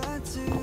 再近